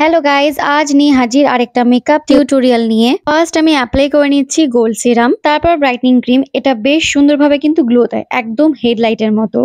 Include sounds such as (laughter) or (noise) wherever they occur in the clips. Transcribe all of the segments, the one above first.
Hello guys আজ নিয়ে হাজির আরেকটা মেকআপ টিউটোরিয়াল নিয়ে। ফার্স্ট আমি অ্যাপ্লাই করে নিচ্ছি গোল্ড সিরাম তারপর ব্রাইটনিং ক্রিম এটা বেশ সুন্দরভাবে কিন্তু গ্লো দেয়, একদম হেডলাইটের মতো।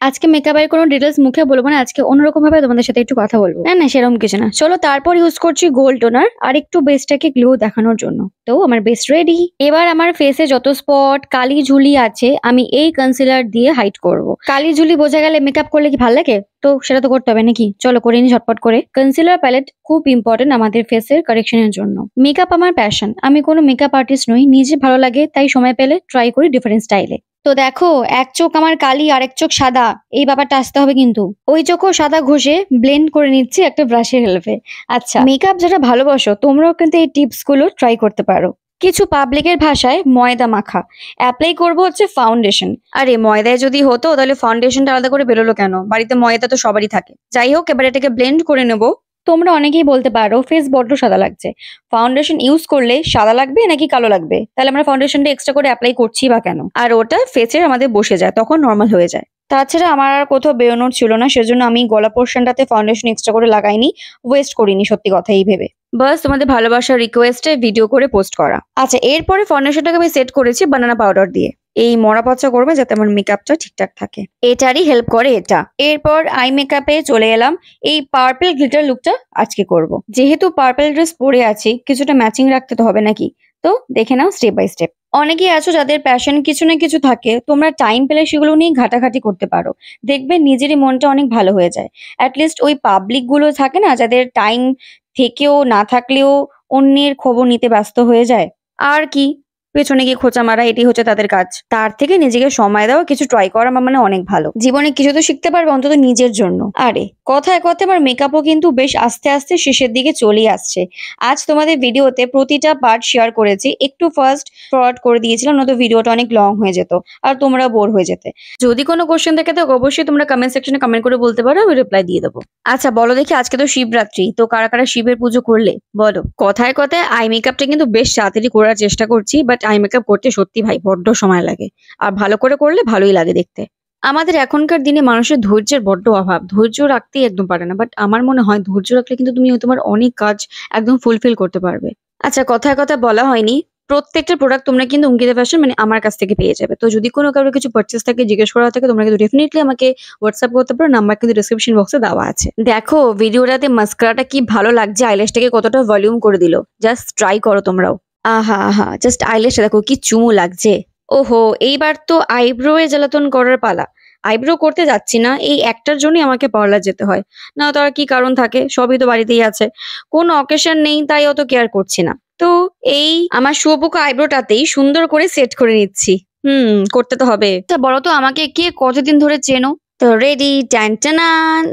আজকে মেকআপের কোনো ডিটেলস মুখে বলব না, আজকে অন্যরকম ভাবে তোমাদের সাথে একটু কথা বলব। না না, সেরকম কিছু না। চলো, তারপর ইউজ করছি গোল্ড টোনার আর একটু বেসটাকে গ্লো দেখানোর জন্য। তো, আমার বেস রেডি এবার আমার ফেসে যত স্পট কালি ঝুলি আছে, আমি এই কনসিলার দিয়ে হাইড করব। কালি ঝুলি বোঝা গেলে মেকআপ করলে কি ভালো লাগে? তো, সেটা তো করতে হবে নাকি? চলো, করে নি ঝটপট করে। কনসিলার প্যালেট খুব ইম্পর্টেন্ট আমাদের ফেসের কারেকশনের জন্য। মেকআপ আমার প্যাশন আমি কোনো মেকআপ আর্টিস্ট নই, নিজে ভালো লাগে, তাই সময় পেলে ট্রাই করি ডিফারেন্ট স্টাইলে তো দেখো, এক চোখ আমার কালি আর এক চোখ সাদা। এই ব্যাপারটা আসতে হবে কিন্তু। ওই চোখও সাদা ঘষে ব্লেন্ড করে নিচ্ছি একটা ব্রাশের হেল্পে আচ্ছা মেকআপ যারা ভালোবাসো, তোমরাও কিন্তু এই টিপসগুলো ট্রাই করতে পারো। কিছু পাবলিকের ভাষায় ময়দা মাখা। অ্যাপ্লাই করব হচ্ছে ফাউন্ডেশন আরে, ময়দায় যদি হতো, তাহলে ফাউন্ডেশনটা আলাদা করে বেরোলো কেন? বাড়িতে ময়দা তো সবারই থাকে। যাই হোক, এবার এটাকে ব্লেন্ড করে নেব। তোমরা অনেকেই বলতে পারো ফেস বড্ড সাদা লাগছে। ফাউন্ডেশন ইউজ করলে সাদা লাগবে নাকি কালো লাগবে? তাহলে আমরা ফাউন্ডেশনটা এক্সট্রা করে অ্যাপ্লাই করছি বা কেন? আর ওটা ফেসের আমাদের বসে যায় তখন নর্মাল হয়ে যায়। তাছাড়া আমার আর কোথাও বেরোনোর ছিল না সেজন্য আমি গলা পোর্শনটাতে ফাউন্ডেশন এক্সট্রা করে লাগাইনি ওয়েস্ট করিনি সত্যি কথা এই ভেবে। বাস তোমাদের ভালোবাসার রিকোয়েস্টে ভিডিও করে পোস্ট করা। আচ্ছা এরপরে ফাউন্ডেশনটাকে আমি সেট করেছি বানানা পাউডার দিয়ে। এই মরা পচা করবে যাতে আমার মেকআপটা ঠিকঠাক থাকে। এটারই হেল্প করে এটা। এরপর আই মেকআপে চলে এলাম। এই পার্পল গ্লিটার লুকটা আজকে করব। যেহেতু পার্পেল ড্রেস পরে আছি, কিছুটা ম্যাচিং রাখতে তো হবে নাকি? তো দেখে নাও স্টেপ বাই স্টেপ অনেকেই আছো যাদের প্যাশন কিছু না কিছু থাকে, তোমরা টাইম পেলে সেগুলো নিয়ে ঘাটাঘাটি করতে পারো। দেখবে নিজেরই মনটা অনেক ভালো হয়ে যায়। অ্যাটলিস্ট ওই পাবলিকগুলো থাকে না, যাদের টাইম থেকেও না থাকলেও অন্যের খবর নিতে ব্যস্ত হয়ে যায়। আর কি? পেছনে গিয়ে খোঁচা মারা, এটি হচ্ছে তাদের কাজ। তার থেকে নিজেকে সময় দেওয়া, কিছু ট্রাই করা আমার মানে অনেক ভালো। জীবনে কিছু তো শিখতে পারবে অন্তত নিজের জন্য। আরে, কথায় কথায় আমার মেকআপও কিন্তু বেশ আস্তে আস্তে শেষের দিকে চলেই আসছে। আজ তোমাদের ভিডিওতে প্রতিটা পার্ট শেয়ার করেছি। একটু ফার্স্ট ফরওয়ার্ড করে দিয়েছিলাম, নয়তো ভিডিওটা অনেক লং হয়ে যেত, আর তোমরা বোর হয়ে যেতে। যদি কোনো কোশ্চেন থাকে তো অবশ্যই তোমরা কমেন্ট সেকশনে কমেন্ট করে বলতে পারো, আমি রিপ্লাই দিয়ে দেবো। আচ্ছা বলো দেখি আজকে তো শিবরাত্রি, তো কারা কারা শিবের পুজো করলে? বলো। কথায় কথায় আই মেকআপটা কিন্তু বেশ তাড়াতাড়ি করার চেষ্টা করছি বাট আই মেকআপ করতে সত্যি ভাই বড্ড সময় লাগে। আর ভালো করে করলে ভালোই লাগে দেখতে। আমাদের এখনকার দিনে মানুষের ধৈর্যের বড্ড অভাব। ধৈর্য রাখতেই একদম পারে না বাট আমার মনে হয় ধৈর্য রাখলে কিন্তু তুমি তোমার অনেক কাজ একদম ফুলফিল করতে পারবে। আচ্ছা কথায় কথা বলা হয়নি, প্রত্যেকটা প্রোডাক্ট তোমরা কিন্তু অঙ্কিতা ফ্যাশন মানে আমার কাছ থেকে পেয়ে যাবে। তো যদি কোনো কারোর কিছু পারচেস থাকে, জিজ্ঞেস করা থাকে, তোমরা কিন্তু ডেফিনেটলি আমাকে হোয়াটসঅ্যাপ করতে পারো নাম্বার কিন্তু ডিসক্রিপশন বক্সে দেওয়া আছে। দেখো ভিডিওটাতে মাস্কারাটা কি ভালো লাগছে আইল্যাশটাকে কতটা ভলিউম করে দিল? জাস্ট ট্রাই করো তোমরাও। আহা আহা জাস্ট আইল্যাশটা দেখো কি চুমু লাগছে। ওহো, এইবার তো আইব্রো এ জ্বালাতন করার পালা। আইব্রো করতে যাচ্ছি না, এই একটার জন্যই আমাকে পার্লার যেতে হয়। না, তো আর কি কারণ থাকে? সবই তো বাড়িতেই আছে। কোনো অকেশন নেই, তাই অত কেয়ার করছি না। তো এই আমার শুয়োপোকা আইব্রোটাতেই সুন্দর করে সেট করে নিচ্ছি। হুম, করতে তো হবে। তা বলো তো, আমাকে কে কতদিন ধরে চেনো? তো রেডি ট্যান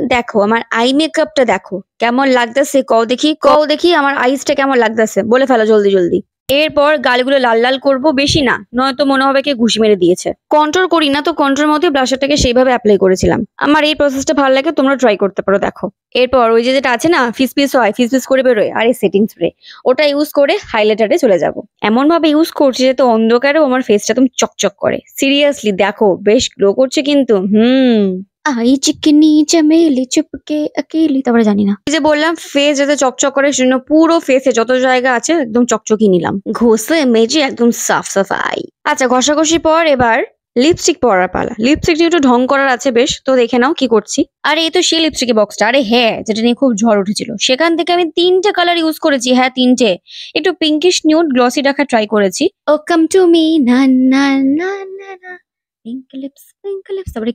দেখো, আমার আই মেকআপটা দেখো। কেমন লাগতেছে, কও দেখি। কও দেখি, আমার আইসটা কেমন লাগতেছে। বলে ফেলো জলদি জলদি। এরপর গালগুলো লাল লাল করব, বেশি না, নয়তো মনে হবে কে ঘুষি মেরে দিয়েছে। কন্ট্রোল করি না তো কন্ট্রোল মধ্যে ব্লাশারটাকে সেইভাবে অ্যাপ্লাই করেছিলাম। আমার এই প্রসেসটা ভালো লাগে, তোমরা ট্রাই করতে পারো, দেখো। এরপর ওই যে যেটা আছে না ফিস পিস হয় ফিস পিস করে বেরোয়, আর এই সেটিং স্প্রে ওটা ইউজ করে হাইলাইটারে চলে যাব। এমন ভাবে ইউজ করছি যাতে অন্ধকারেও আমার ফেসটা একদম চকচক করে। সিরিয়াসলি দেখো, বেশ গ্লো করছে কিন্তু, হুম। আই চিকনি চমেলি চুপকে আকেলি তারপরে জানি না এই যে বললাম ফেস যাতে চকচক করে সেজন্য পুরো ফেসে যত জায়গা আছে একদম চকচকি নিলাম। ঘষে মেজে একদম সাফ সাফাই। আচ্ছা ঘষাঘষি পর এবার লিপস্টিক পরার পালা। লিপস্টিক একটু ঢং করার আছে বেশ তো দেখে নাও কি করছি। আরে এই তো সেই লিপস্টিক বক্সটা আরে হ্যাঁ যেটা নিয়ে খুব ঝড় উঠেছিল। সেখান থেকে আমি তিনটে কালার ইউজ করেছি। হ্যাঁ তিনটে। একটু পিঙ্কিশ নিউড গ্লসি রাখা ট্রাই করেছি। ও কাম টু মি না না না না না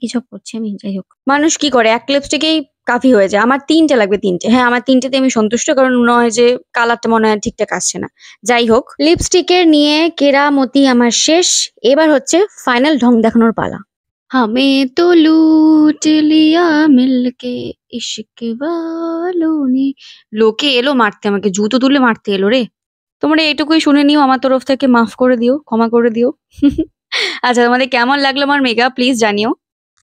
কিছু আমি যাই হোক। মানুষ কি করে? এক লিপস্টিকেই কাফি হয়ে যায়। আমার তিনটে লাগবে তিনটে। হ্যাঁ আমার তিনটেতে আমি সন্তুষ্ট কারণ মনে হয় যে কালারটা মনে হয় ঠিকঠাক আসছে না। যাই হোক লিপস্টিকের নিয়ে কেরামতি আমার শেষ। এবার হচ্ছে ফাইনাল ঢং দেখানোর পালা। হামে তো লুট লিয়া মিলকে ইশকে ওয়ালোনি লোকে এলো মারতে আমাকে জুতো তুলে মারতে এলো রে। তোমরা এটুকুই শুনে নিও আমার তরফ থেকে মাফ করে দিও ক্ষমা করে দিও। (laughs) আচ্ছা তোমাদের কেমন লাগল আমার মেকআপ প্লিজ জানিও।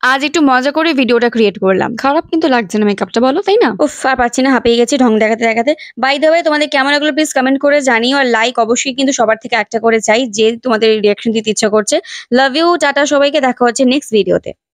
আজ একটু মজা করে ভিডিওটা ক্রিয়েট করলাম। খারাপ কিন্তু লাগছে না মেকআপটা বলো, তাই না? উফ, আর পাচ্ছি না, হাঁপিয়ে গেছি, ঢং দেখাতে দেখাতে। বাই ওয়ে তোমাদের কেমন লাগল প্লিজ কমেন্ট করে জানিও, আর লাইক অবশ্যই কিন্তু সবার থেকে একটা করে চাই, যে তোমাদের রিয়াকশন দিতে ইচ্ছা করছে। লাভ ইউ টাটা সবাইকে, দেখা হচ্ছে নেক্সট ভিডিওতে